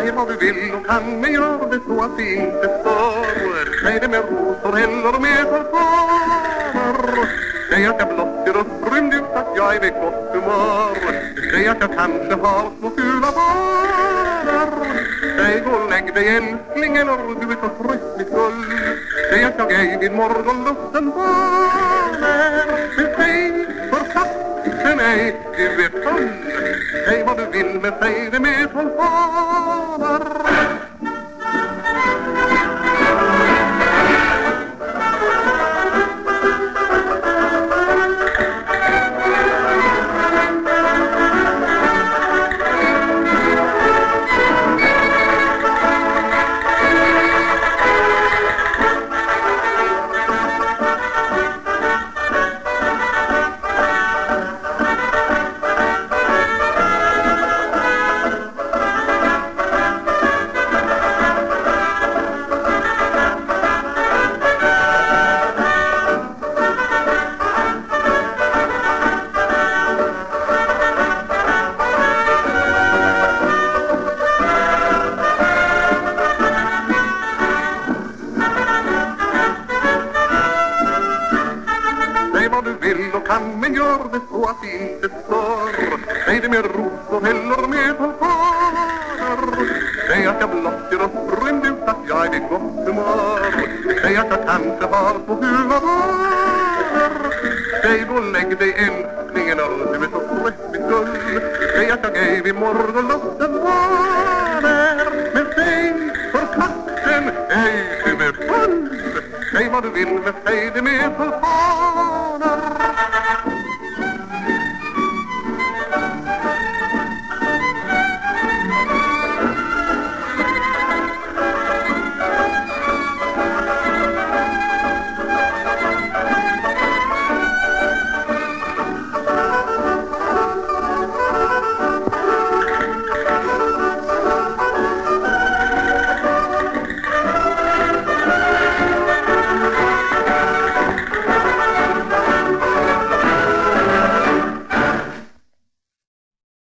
Säg vad du vill och kan men gör det så att det inte stör Säg det med rosor eller med tulpaner Säg att jag blottar ser upprymd ut att jag är vid gott humör. Säg att jag kanske har små fula barn Säg gå och lägg dig älskling eller du är så trött mitt gull. Säg att jag ej vid morgonlusten varnar Men säg för katten mig du är full Säg vad du vill men säg det med tulpaner Säg kan men gör det så att det inte stör Säg det med rosor eller med tulpaner Säg att jag blott gör upprymd ut att jag är vid gott humör. Säg att jag kanske har på huvudvärk Säg då lägg dig älsklingen och du är så trött min gull Säg att jag ej vid morgonluften varnar Men säg för katten ej du är full Säg vad du vill men säg det med tulpaner